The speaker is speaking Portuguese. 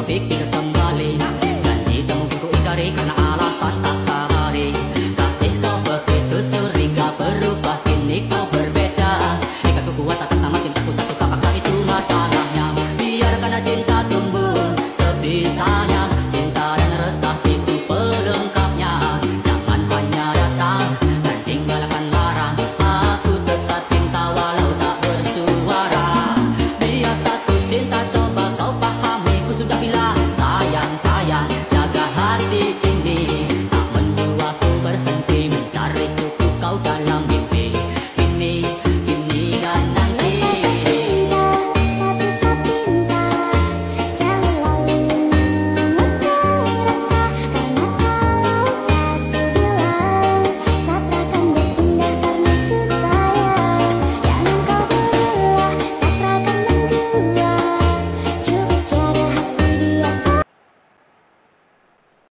uma pequena